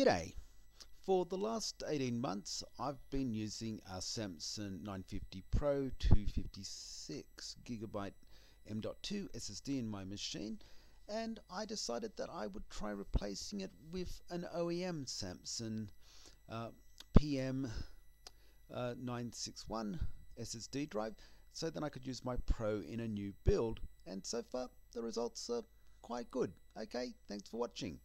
G'day. For the last 18 months, I've been using a Samsung 950 Pro 256 gigabyte M.2 SSD in my machine, and I decided that I would try replacing it with an OEM Samsung uh, PM uh, 961 SSD drive so that I could use my Pro in a new build. And so far, the results are quite good. Okay, thanks for watching.